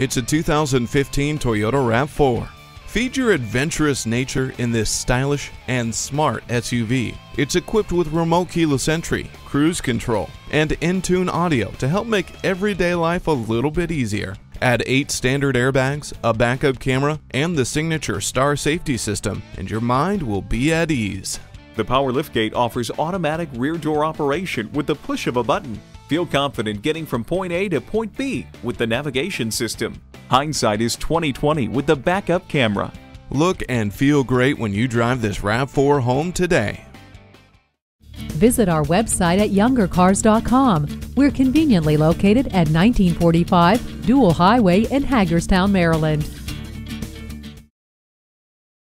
It's a 2015 Toyota RAV4. Feed your adventurous nature in this stylish and smart SUV. It's equipped with remote keyless entry, cruise control, and Entune audio to help make everyday life a little bit easier. Add 8 standard airbags, a backup camera, and the signature star safety system, and your mind will be at ease. The power liftgate offers automatic rear door operation with the push of a button. Feel confident getting from point A to point B with the navigation system. Hindsight is 2020 with the backup camera. Look and feel great when you drive this RAV4 home today. Visit our website at youngercars.com. We're conveniently located at 1945 Dual Highway in Hagerstown, Maryland.